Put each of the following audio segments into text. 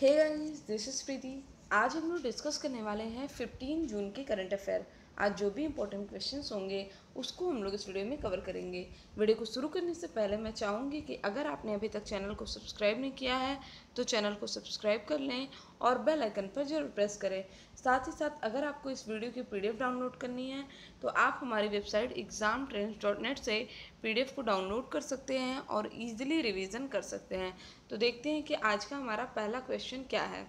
Hey guys this is Preeti आज हम लोग डिस्कस करने वाले हैं 15 जून के करंट अफेयर आज जो भी इंपॉर्टेंट क्वेश्चंस होंगे उसको हम लोग इस वीडियो में कवर करेंगे। वीडियो को शुरू करने से पहले मैं चाहूँगी कि अगर आपने अभी तक चैनल को सब्सक्राइब नहीं किया है तो चैनल को सब्सक्राइब कर लें और बेल आइकन पर ज़रूर प्रेस करें। साथ ही साथ, अगर आपको इस वीडियो की पीडीएफ डाउनलोड करनी है तो आप हमारी वेबसाइट एग्ज़ाम डॉट नेट से पी को डाउनलोड कर सकते हैं और ईजिली रिविज़न कर सकते हैं। तो देखते हैं कि आज का हमारा पहला क्वेश्चन क्या है।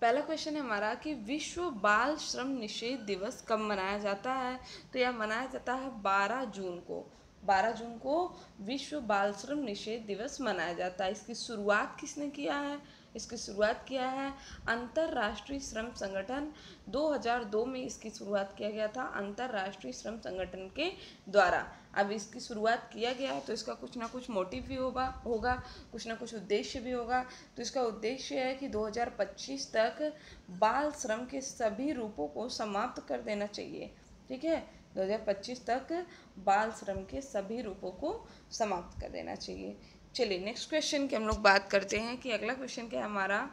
पहला क्वेश्चन है हमारा कि विश्व बाल श्रम निषेध दिवस कब मनाया जाता है? तो यह मनाया जाता है 12 जून को। 12 जून को विश्व बाल श्रम निषेध दिवस मनाया जाता है। इसकी शुरुआत किसने किया है? इसकी शुरुआत किया है। अंतर्राष्ट्रीय श्रम संगठन 2002 में इसकी शुरुआत किया गया था, अंतर्राष्ट्रीय श्रम संगठन के द्वारा। अब इसकी शुरुआत किया गया है तो इसका कुछ ना कुछ मोटिव भी होगा होगा, कुछ ना कुछ उद्देश्य भी होगा। तो इसका उद्देश्य है कि 2025 तक बाल श्रम के सभी रूपों को समाप्त कर देना चाहिए। ठीक है? 2025 तक बाल श्रम के सभी रूपों को समाप्त कर देना चाहिए। चलिए नेक्स्ट क्वेश्चन की हम लोग बात करते हैं कि अगला क्वेश्चन क्या है हमारा?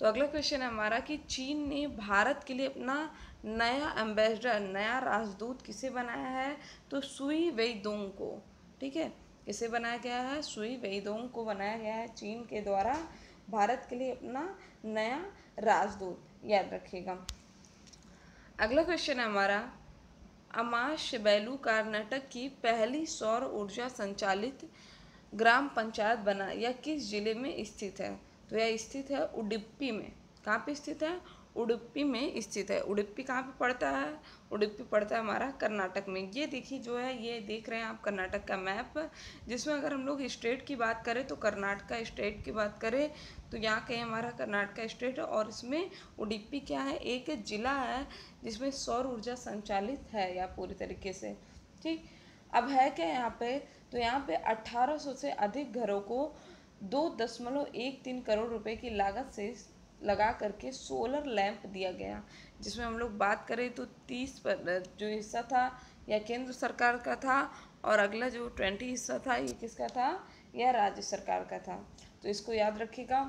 तो अगला क्वेश्चन है हमारा कि चीन ने भारत के लिए अपना नया एम्बेसडर नया राजदूत किसे बनाया है? तो सुई वेईदोंग को, ठीक है? किसे बनाया गया है? सुई वेईदोंग को बनाया गया है चीन के द्वारा। भारत के लिए अपना नया राजदूत, याद रखिएगा। अगला क्वेश्चन है हमारा अमाश बैलू कर्नाटक की पहली सौर ऊर्जा संचालित ग्राम पंचायत बना यह किस ज़िले में स्थित है? तो यह स्थित है उडुपी में। कहाँ पे स्थित है? उडुपी में स्थित है। उडुपी कहाँ पे पड़ता है? उडुपी पड़ता है हमारा कर्नाटक में। ये देखिए, जो है, ये देख रहे हैं आप कर्नाटक का मैप, जिसमें अगर हम लोग स्टेट की बात करें तो कर्नाटका स्टेट की बात करें तो यहाँ कहीं हमारा कर्नाटका स्टेट है और इसमें उडुपी क्या है? एक जिला है, जिसमें सौर ऊर्जा संचालित है या पूरी तरीके से। ठीक? अब है क्या यहाँ पे? तो यहाँ पे 1800 से अधिक घरों को दो दशमलव एक तीन करोड़ रुपए की लागत से लगा करके सोलर लैंप दिया गया, जिसमें हम लोग बात करें तो तीस पर, जो हिस्सा था यह केंद्र सरकार का था और अगला जो ट्वेंटी हिस्सा था ये किसका था? यह राज्य सरकार का था। तो इसको याद रखिएगा,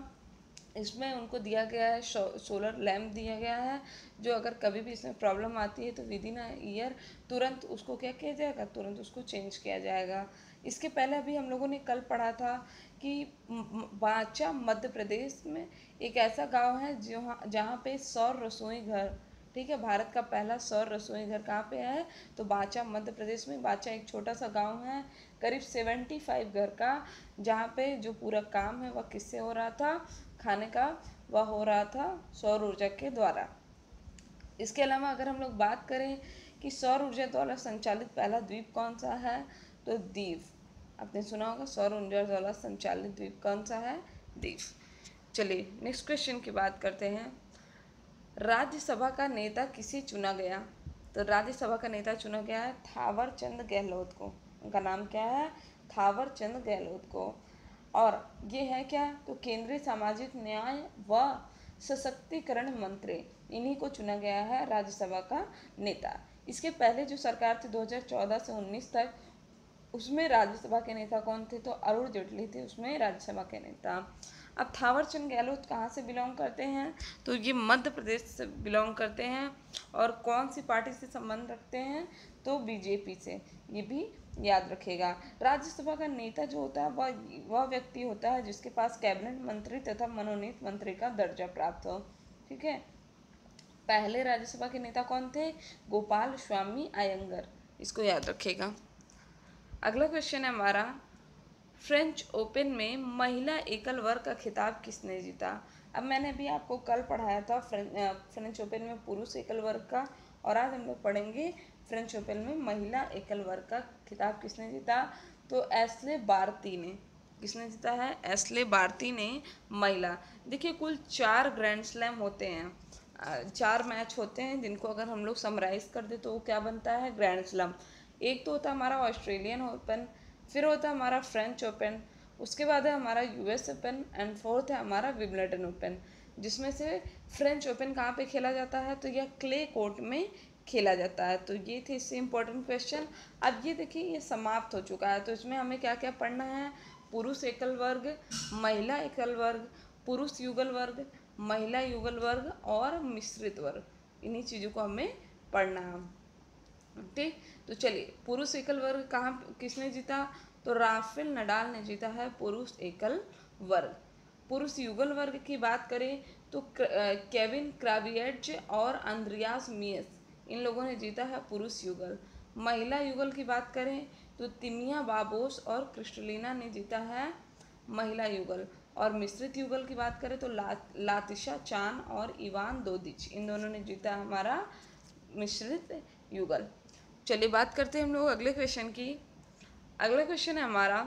इसमें उनको दिया गया है सोलर लैम्प दिया गया है, जो अगर कभी भी इसमें प्रॉब्लम आती है तो विद इन ईयर तुरंत उसको क्या किया जाएगा? तुरंत उसको चेंज किया जाएगा। इसके पहले अभी हम लोगों ने कल पढ़ा था कि बाचा मध्य प्रदेश में एक ऐसा गाँव है जहाँ जहाँ पे सौर रसोई घर, ठीक है, भारत का पहला सौर रसोई घर कहाँ पे है? तो बाचा मध्य प्रदेश में, बाचा एक छोटा सा गाँव है, करीब सेवेंटी फाइव घर का, जहाँ पे जो पूरा काम है वह किससे हो रहा था? खाने का, वह हो रहा था सौर ऊर्जा के द्वारा। इसके अलावा अगर हम लोग बात करें कि सौर ऊर्जा द्वारा संचालित पहला द्वीप कौन सा है? तो दीव। आपने सुना होगा, सौर ऊर्जा द्वारा संचालित द्वीप कौन सा है? दीव। चलिए नेक्स्ट क्वेश्चन की बात करते हैं। राज्यसभा का नेता किसे चुना गया? तो राज्यसभा का नेता चुना गया है थावर चंद गहलोत को। उनका नाम क्या है? थावर चंद गहलोत को। और ये है क्या? तो केंद्रीय सामाजिक न्याय व सशक्तिकरण मंत्री। इन्हीं को चुना गया है राज्यसभा का नेता। इसके पहले जो सरकार थी 2014 से 19 तक उसमें राज्यसभा के नेता कौन थे? तो अरुण जेटली थे उसमें राज्यसभा के नेता। अब थावर चंद गहलोत कहाँ से बिलोंग करते हैं? तो ये मध्य प्रदेश से बिलोंग करते हैं और कौन सी पार्टी से संबंध रखते हैं? तो बीजेपी से। ये भी याद रखेगा। राज्यसभा का नेता जो होता है, वह वह व्यक्ति होता है जिसके पास कैबिनेट मंत्री तथा मनोनीत मंत्री का दर्जा प्राप्त हो। ठीक है? पहले राज्यसभा के नेता कौन थे? गोपाल स्वामी आयंगर। इसको याद रखेगा। अगला क्वेश्चन है हमारा फ्रेंच ओपन में महिला एकल वर्ग का खिताब किसने जीता? अब मैंने भी आपको कल पढ़ाया था फ्रेंच ओपन में पुरुष एकल वर्ग का, और आज हम लोग पढ़ेंगे फ्रेंच ओपन में महिला एकल वर्ग का खिताब किसने जीता? तो एसले बारती ने, किसने जीता है? एसले बारती ने महिला। देखिए, कुल चार ग्रैंड स्लैम होते हैं चार मैच होते हैं जिनको अगर हम लोग समराइज कर दे तो वो क्या बनता है? ग्रैंड स्लैम एक तो होता हमारा ऑस्ट्रेलियन ओपन, फिर होता हमारा फ्रेंच ओपन, उसके बाद है हमारा यूएस ओपन एंड फोर्थ है हमारा विबलेटन ओपन, जिसमें से फ्रेंच ओपन कहाँ पे खेला जाता है? तो यह क्ले कोर्ट में खेला जाता है। तो ये थे इससे इम्पोर्टेंट क्वेश्चन अब ये देखिए, ये समाप्त हो चुका है। तो इसमें हमें क्या क्या पढ़ना है? पुरुष एकल वर्ग, महिला एकल वर्ग, पुरुष युगल वर्ग, महिला युगल वर्ग और मिश्रित वर्ग। इन्हीं चीज़ों को हमें पढ़ना है। ठीक तो चलिए पुरुष एकल वर्ग कहाँ किसने जीता? तो राफेल नडाल ने जीता है पुरुष एकल वर्ग। पुरुष युगल वर्ग की बात करें तो केविन क्रावियज और अंद्रियास मियस इन लोगों ने जीता है पुरुष युगल। महिला युगल की बात करें तो तिमिया बाबोस और क्रिस्टलिना ने जीता है महिला युगल। और मिश्रित युगल की बात करें तो ला, लातिशा चान और इवान दोदिच इन दोनों ने जीता हमारा मिश्रित युगल। चलिए बात करते हैं हम लोग अगले क्वेश्चन की। अगला क्वेश्चन है हमारा।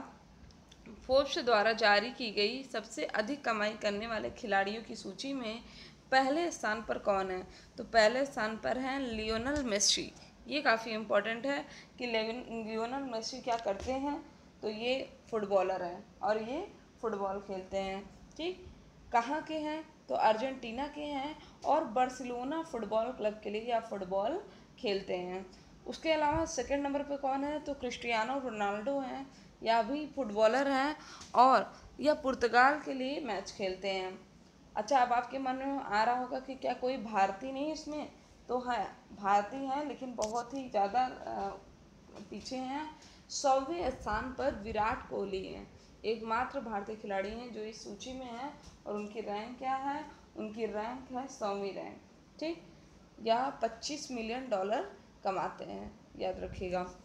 फोर्ब्स द्वारा जारी की गई सबसे अधिक कमाई करने वाले खिलाड़ियों की सूची में पहले स्थान पर कौन है? तो पहले स्थान पर हैं लियोनल मेसी ये काफ़ी इम्पोर्टेंट है कि लियोनल मेसी क्या करते हैं? तो ये फुटबॉलर है और ये फुटबॉल खेलते हैं, ठीक? कहाँ के हैं? तो अर्जेंटीना के हैं और बर्सिलोना फुटबॉल क्लब के लिए या फुटबॉल खेलते हैं। उसके अलावा सेकंड नंबर पे कौन है? तो क्रिस्टियानो रोनाल्डो हैं, या भी फुटबॉलर हैं और या पुर्तगाल के लिए मैच खेलते हैं। अच्छा अब आपके मन में आ रहा होगा कि क्या कोई भारतीय नहीं इसमें? तो है, भारतीय हैं, लेकिन बहुत ही ज़्यादा पीछे हैं। सौवें स्थान पर विराट कोहली हैं। एकमात्र भारतीय खिलाड़ी हैं जो इस सूची में हैं और उनकी रैंक क्या है? उनकी रैंक है सौवीं रैंक ठीक? यह पच्चीस मिलियन डॉलर कमाते हैं, याद रखिएगा।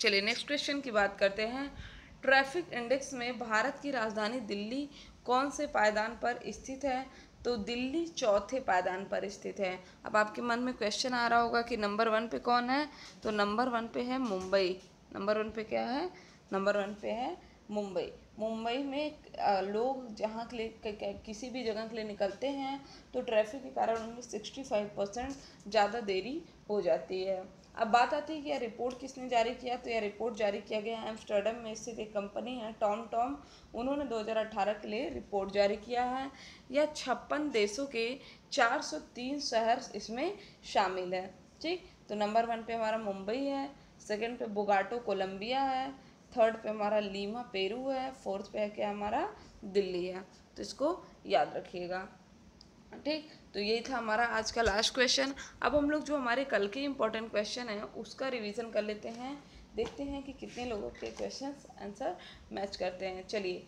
चलिए नेक्स्ट क्वेश्चन की बात करते हैं। ट्रैफ़िक इंडेक्स में भारत की राजधानी दिल्ली कौन से पायदान पर स्थित है? तो दिल्ली चौथे पायदान पर स्थित है। अब आपके मन में क्वेश्चन आ रहा होगा कि नंबर वन पे कौन है? तो नंबर वन पे है मुंबई। नंबर वन पे क्या है? नंबर वन पे है मुंबई। मुंबई में लोग जहाँ के लिए किसी भी जगह के लिए निकलते हैं तो ट्रैफ़िक के कारण उनमें सिक्सटी फाइव परसेंट ज़्यादा देरी हो जाती है। अब बात आती है कि यह रिपोर्ट किसने जारी किया तो यह रिपोर्ट जारी किया गया एम्स्टर्डम में। स्थित एक कंपनी है, टॉम टॉम, उन्होंने 2018 के लिए रिपोर्ट जारी किया है। यह छप्पन देशों के 403 शहर इसमें शामिल है। ठीक? तो नंबर वन पे हमारा मुंबई है, सेकंड पे बोगाटो, कोलंबिया है थर्ड पे हमारा लीमा, पेरू है फोर्थ पे है क्या हमारा, दिल्ली है। तो इसको याद रखिएगा। ठीक? तो यही था हमारा आज का लास्ट क्वेश्चन अब हम लोग जो हमारे कल के इम्पोर्टेंट क्वेश्चन हैं, उसका रिवीजन कर लेते हैं। देखते हैं कि कितने लोगों के क्वेश्चन आंसर मैच करते हैं। चलिए।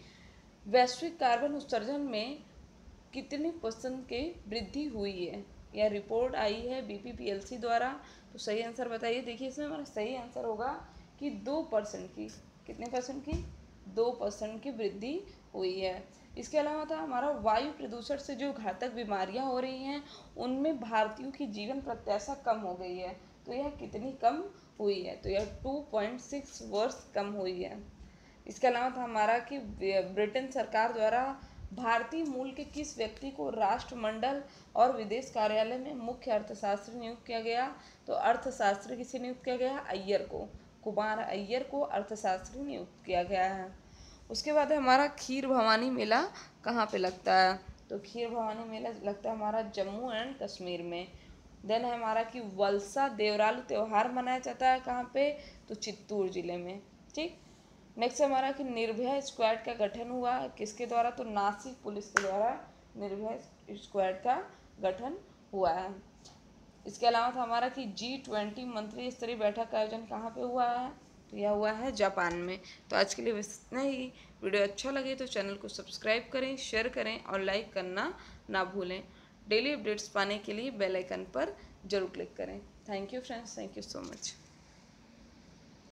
वैश्विक कार्बन उत्सर्जन में कितने परसेंट की वृद्धि हुई है? या रिपोर्ट आई है बीपीपीएलसी द्वारा? तो सही आंसर बताइए। देखिए, इसमें हमारा सही आंसर होगा कि दो परसेंट की। कितने परसेंट की? दो परसेंट की वृद्धि हुई है। इसके अलावा था, हमारा वायु प्रदूषण से जो घातक बीमारियाँ हो रही हैं, उनमें भारतीयों की जीवन प्रत्याशा कम हो गई है। तो यह कितनी कम हुई है? तो यह 2.6 वर्ष कम हुई है। इसके अलावा था, हमारा कि ब्रिटेन सरकार द्वारा भारतीय मूल के किस व्यक्ति को राष्ट्रमंडल और विदेश कार्यालय में मुख्य अर्थशास्त्री नियुक्त किया गया? तो अर्थशास्त्री किसे नियुक्त किया गया? अय्यर को। कुमार अय्यर को अर्थशास्त्री नियुक्त किया गया है। उसके बाद हमारा खीर भवानी मेला कहाँ पे लगता है? तो खीर भवानी मेला लगता है हमारा जम्मू एंड कश्मीर में। देन है हमारा कि वलसा देवरालू त्यौहार मनाया जाता है कहाँ पे? तो चित्तूर ज़िले में। ठीक? नेक्स्ट हमारा कि निर्भया स्क्वाड का गठन हुआ। किसके द्वारा? तो नासिक पुलिस के द्वारा निर्भया स्क्वाड का गठन हुआ है। इसके अलावा था हमारा कि जी ट्वेंटी मंत्री स्तरीय बैठक का आयोजन कहाँ पे हुआ है? तो यह हुआ है जापान में। तो आज के लिए बस इतना ही। वीडियो अच्छा लगे तो चैनल को सब्सक्राइब करें, शेयर करें और लाइक करना ना भूलें। डेली अपडेट्स पाने के लिए बेलाइकन पर ज़रूर क्लिक करें। Thank you friends, thank you so much.